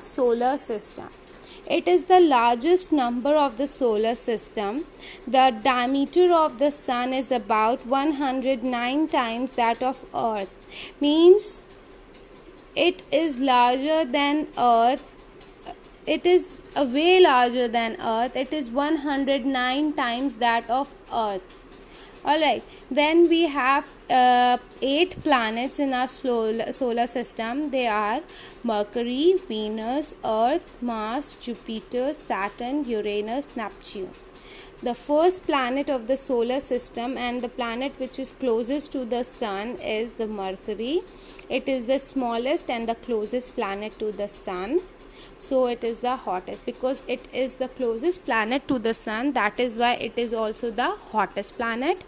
solar system. It is the largest number of the solar system. The diameter of the sun is about 109 times that of earth. Means it is larger than earth it is a way larger than earth. It is 109 times that of earth all right. Then we have uh, eight planets in our solar system. They are mercury venus earth mars jupiter saturn uranus neptune. The first planet of the solar system and the planet which is closest to the sun is the mercury. It is the smallest and the closest planet to the sun so it is the hottest because it is the closest planet to the sun. That is why it is also the hottest planet.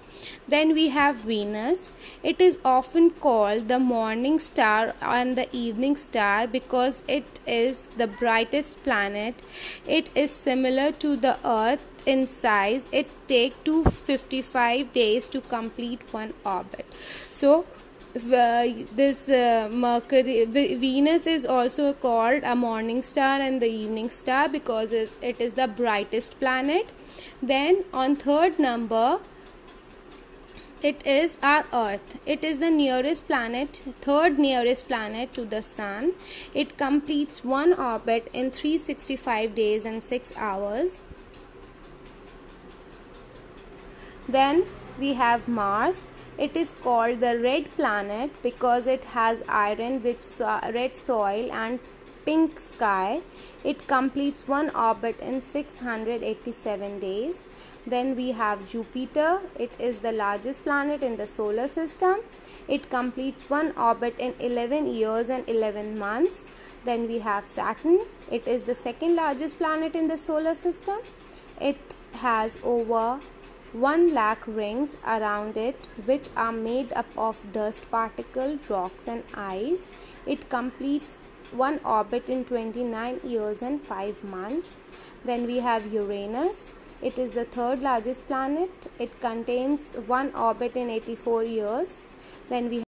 Then we have venus. It is often called the morning star and the evening star because it is the brightest planet. It is similar to the earth in size. It take 255 days to complete one orbit. So this uh, Mercury Venus is also called a morning star and the evening star because it is the brightest planet. Then on third number it is our earth. It is the nearest planet third nearest planet to the sun. It completes one orbit in 365 days and 6 hours. Then we have mars it is called the red planet because it has iron rich so red soil and pink sky. It completes one orbit in 687 days. Then we have Jupiter. It is the largest planet in the solar system. It completes one orbit in 11 years and 11 months. Then we have Saturn. It is the second largest planet in the solar system. It has over 1 lakh rings around it which are made up of dust particles, rocks and ice. It completes one orbit in 29 years and 5 months. Then we have Uranus. It is the third largest planet. It contains one orbit in 84 years. Then we